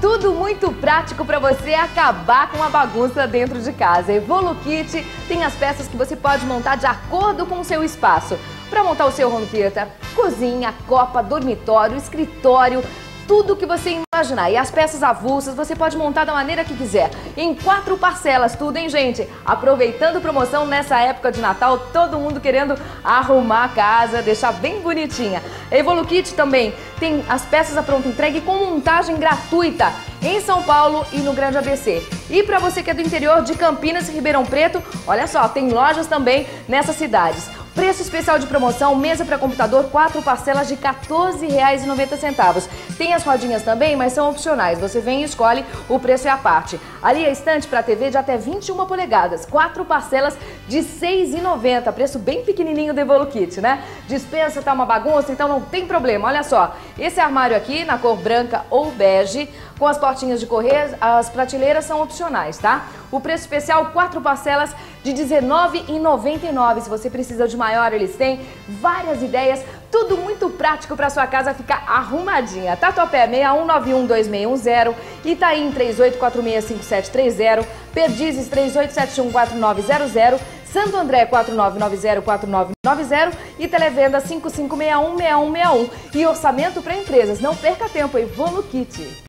Tudo muito prático para você acabar com a bagunça dentro de casa. Evolu Kit tem as peças que você pode montar de acordo com o seu espaço. Para montar o seu home theater, cozinha, copa, dormitório, escritório, tudo que você imaginar. E as peças avulsas você pode montar da maneira que quiser. Em quatro parcelas, tudo, hein, gente? Aproveitando promoção nessa época de Natal, todo mundo querendo arrumar a casa, deixar bem bonitinha. A Kit também tem as peças à pronta entrega e com montagem gratuita em São Paulo e no Grande ABC. E para você que é do interior de Campinas e Ribeirão Preto, olha só, tem lojas também nessas cidades. Preço especial de promoção, mesa para computador, quatro parcelas de R$ 14,90. Tem as rodinhas também, mas são opcionais. Você vem e escolhe, o preço é a parte. Ali a estante para TV de até 21 polegadas, quatro parcelas de R$ 6,90. Preço bem pequenininho do Evolu Kit, né? Dispensa tá uma bagunça, então não tem problema. Olha só, esse armário aqui na cor branca ou bege, com as portinhas de correr, as prateleiras são opcionais, tá? O preço especial, quatro parcelas de R$19,99. Se você precisa de maior, eles têm várias ideias, tudo muito prático para sua casa ficar arrumadinha. Tatuapé 61912610, Itaim 38465730, Perdizes 38714900, Santo André 49904990 e televenda 55616161. E orçamento para empresas. Não perca tempo, Evoluo Kit.